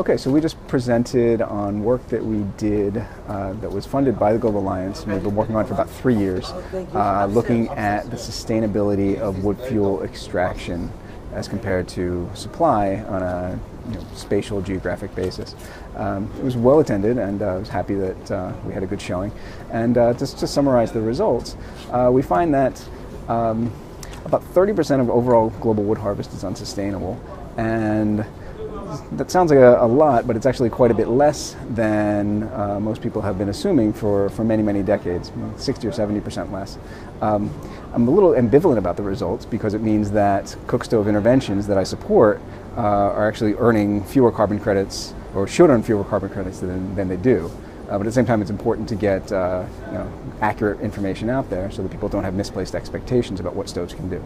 Okay, so we just presented on work that we did uh, that was funded by the Global Alliance. And we've been working on it for about three years, uh, looking at the sustainability of wood fuel extraction as compared to supply on a you know, spatial geographic basis. Um, it was well attended, and uh, I was happy that uh, we had a good showing. And uh, just to summarize the results, uh, we find that um, about 30% of overall global wood harvest is unsustainable, and that sounds like a, a, lot, but it's actually quite a bit less than uh, most people have been assuming for, for many, many decades, 60 or 70% less. Um, I'm a little ambivalent about the results because it means that cook stove interventions that I support uh, are actually earning fewer carbon credits or should earn fewer carbon credits than, than they do. Uh, but at the same time, it's important to get uh, you know, accurate information out there so that people don't have misplaced expectations about what stoves can do.